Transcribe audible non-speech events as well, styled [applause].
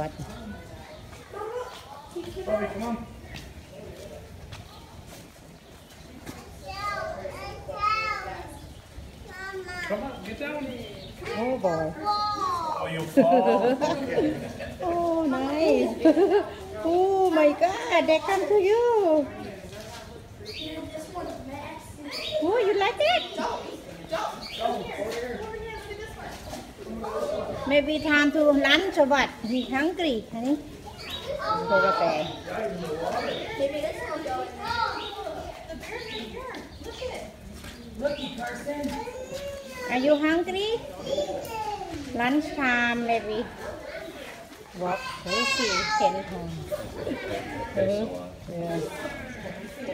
what Bobby, come on. Come on, get down. oh boy Oh, you'll fall. [laughs] Oh nice [laughs] oh my god they come to you maybe time to lunch or what he hungry honey โคกาแฟ Are you hungry? Lunch time maybe. Walk crazy ten times. Takes a while. Yeah.